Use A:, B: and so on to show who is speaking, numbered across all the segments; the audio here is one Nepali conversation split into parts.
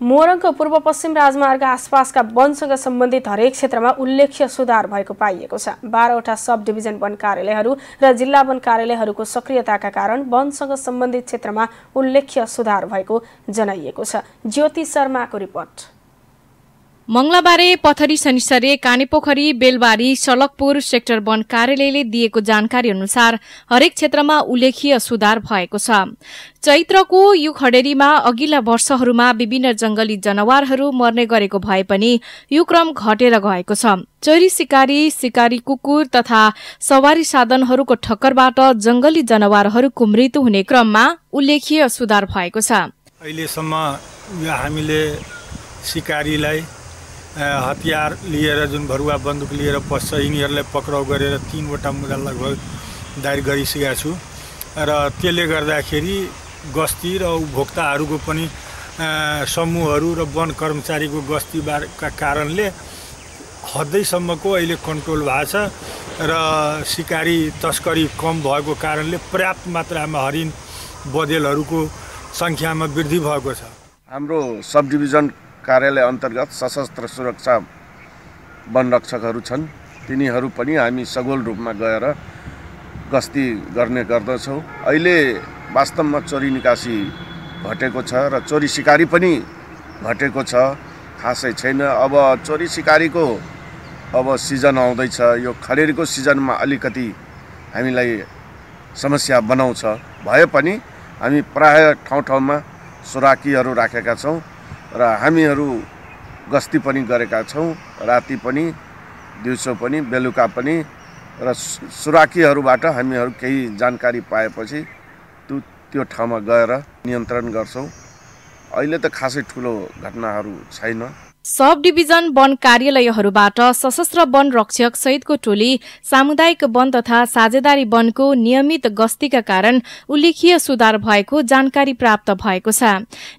A: मोरङको पूर्व पश्चिम राजमार्ग आसपासका वनसँग सम्बन्धित हरेक क्षेत्रमा उल्लेख्य सुधार भएको पाइएको छ। बाह्रवटा सब डिभिजन वन कार्यालयहरू र जिल्ला वन कार्यालयहरूको सक्रियताका कारण वनसँग सम्बन्धित क्षेत्रमा उल्लेख्य सुधार भएको जनाइएको छ। ज्योति शर्माको रिपोर्ट।
B: मङ्गलबारे पथरी शनिसरे कानेपोखरी बेलबारी सलकपुर सेक्टर वन कार्यालयले दिएको जानकारी अनुसार हरेक क्षेत्रमा उल्लेखीय सुधार भएको छ। चैत्रको यो खडेरीमा अघिल्ला वर्षहरूमा विभिन्न जंगली जनावरहरू मर्ने गरेको भए पनि यो क्रम घटेर गएको छ। चोरी शिकारी शिकारी कुकुर तथा सवारी साधनहरूको ठक्करबाट जंगली जनावरहरूको मृत्यु हुने क्रममा उल्लेखीय सुधार भएको छ।
C: अहिलेसम्म हामीले सिकारीलाई हतियार लिएर जुन भरुवा बन्दुक लिएर पस्छ यिनीहरूलाई पक्राउ गरेर तिनवटा मुद्दा लगभग दायर गरिसकेका छु। र त्यसले गर्दाखेरि गस्ती र उपभोक्ताहरूको पनि समूहहरू र वन कर्मचारीको गस्तीका कारणले हदैसम्मको अहिले कन्ट्रोल भएको छ र सिकारी तस्करी कम भएको कारणले पर्याप्त मात्रामा हरिण बदेलहरूको सङ्ख्यामा वृद्धि भएको छ।
D: हाम्रो सब डिभिजन कार्यालय अन्तर्गत सशस्त्र सुरक्षा वनरक्षकहरू छन्। तिनीहरू पनि हामी सगोल रूपमा गएर गस्ती गर्ने गर्दछौँ। अहिले वास्तवमा चोरी निकासी घटेको छ र चोरी सिकारी पनि घटेको छ खासै छैन। अब चोरी सिकारीको अब सिजन आउँदैछ। यो खडेरीको सिजनमा अलिकति हामीलाई समस्या बनाउँछ। भए पनि हामी प्राय ठाउँ ठाउँमा सोराकीहरू राखेका छौँ। र हामीहरू गस्ती पनि गरेका छौँ राति पनि दिउँसो पनि बेलुका पनि र सुराकीहरूबाट हामीहरू केही जानकारी पाएपछि त्यो त्यो ठाउँमा गएर नियन्त्रण गर्छौँ। अहिले त खासै ठुलो घटनाहरू छैन।
B: सब डिभिजन वन कार्यालयहरूबाट सशस्त्र वन रक्षक सहितको टोली सामुदायिक वन तथा साझेदारी वनको नियमित गस्तीका कारण उल्लेखीय सुधार भएको जानकारी प्राप्त भएको छ।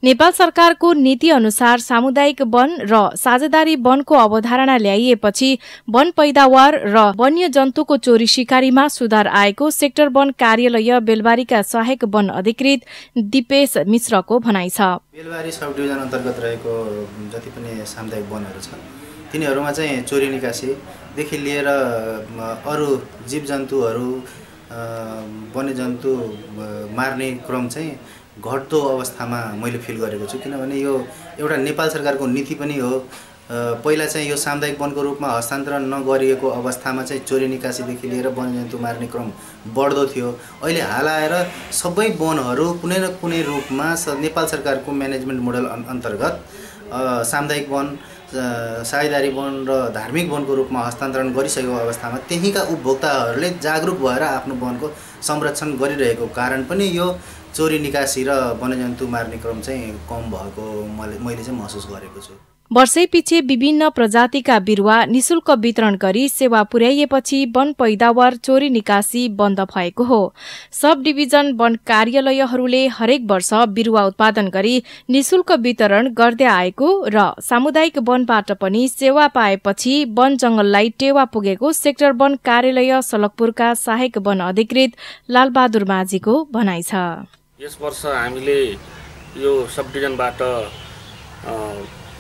B: नेपाल सरकारको नीति अनुसार सामुदायिक वन र साझेदारी वनको अवधारणा ल्याइएपछि वन पैदावार र वन्य जन्तुको चोरी शिकारीमा सुधार आएको सेक्टर वन कार्यालय बेलबारीका सहायक वन अधिकृत दिपेश मिश्रको भनाइ छ।
E: सामुदायिक वनहरू छ तिनीहरूमा चाहिँ चोरी निकासीदेखि लिएर अरू जीव जन्तुहरू वन्यजन्तु मार्ने क्रम चाहिँ घट्दो अवस्थामा मैले फिल गरेको छु। किनभने यो एउटा नेपाल सरकारको नीति पनि हो। पहिला चाहिँ यो सामुदायिक वनको रूपमा हस्तान्तरण नगरिएको अवस्थामा चाहिँ चोरी निकासीदेखि लिएर वन्यजन्तु मार्ने क्रम बढ्दो थियो। अहिले हाल आएर सबै वनहरू कुनै न कुनै रूपमा नेपाल सरकारको म्यानेजमेन्ट मोडल अन्तर्गत सामुदायिक वन साझेदारी वन र धार्मिक वनको रूपमा हस्तान्तरण गरिसकेको अवस्थामा त्यहीँका उपभोक्ताहरूले जागरुक भएर आफ्नो वनको संरक्षण गरिरहेको कारण पनि यो चोरी निकासी र वन्यजन्तु मार्ने क्रम चाहिँ कम भएको मैले मैले चाहिँ महसुस गरेको छु।
B: वर्षैपिछे विभिन्न प्रजातिका बिरुवा निशुल्क वितरण गरी सेवा पुर्याइएपछि वन पैदावार चोरी निकासी बन्द भएको हो। सब डिभिजन वन कार्यालयहरूले हरेक वर्ष बिरुवा उत्पादन गरी निशुल्क वितरण गर्दै आएको र सामुदायिक वनबाट पनि सेवा पाएपछि वन जंगललाई टेवा पुगेको सेक्टर वन कार्यालय सलकपुरका सहायक वन अधिकृत लालबहादुर माझीको भनाइ छ।
F: यस वर्ष हामीले यो सब डिभिजनबाट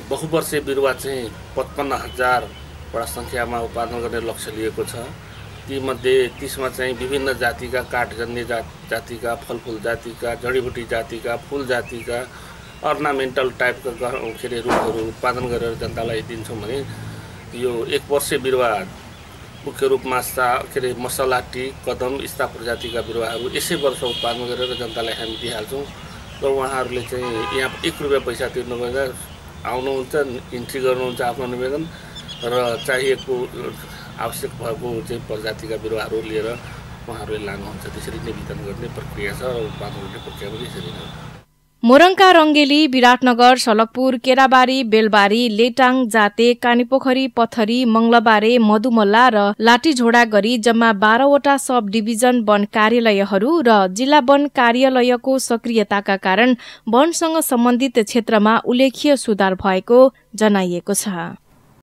F: बहुवर्षीय बिरुवा चाहिँ पचपन्न हजारवटा सङ्ख्यामा उत्पादन गर्ने लक्ष्य लिएको छ। तीमध्ये त्यसमा चाहिँ विभिन्न जातिका काठजन्य जात जातिका फलफुल जातिका जडीबुटी जातिका फुल जातिका अर्नामेन्टल टाइपका के अरे रुखहरू उत्पादन गरेर जनतालाई दिन्छौँ भने यो एक वर्षीय बिरुवा मुख्य रूपमा सा के अरे मसला टी कदम यस्ता प्रजातिका बिरुवाहरू यसै वर्ष उत्पादन गरेर जनतालाई हामी दिइहाल्छौँ। र उहाँहरूले चाहिँ यहाँ एक रुपियाँ पैसा तिर्नु आउनुहुन्छ इन्ट्री गर्नुहुन्छ आफ्नो निवेदन र चाहिएको आवश्यक भएको चाहिँ प्रजातिका बिरुवाहरू लिएर उहाँहरूले लानुहुन्छ। त्यसरी नै वितरण गर्ने प्रक्रिया छ र उत्पादन गर्ने प्रक्रिया पनि यसरी नै
B: मोरङका रङ्गेली विराटनगर सलकपुर केराबारी बेलबारी लेटाङ जाते कानीपोखरी पथरी मंगलबारे मधुमल्ला र लाठीझोडा गरी जम्मा बाह्रवटा सब डिभिजन वन कार्यालयहरू र जिल्ला वन कार्यालयको सक्रियताका कारण वनसँग सम्बन्धित क्षेत्रमा उल्लेखीय सुधार भएको जनाइएको छ।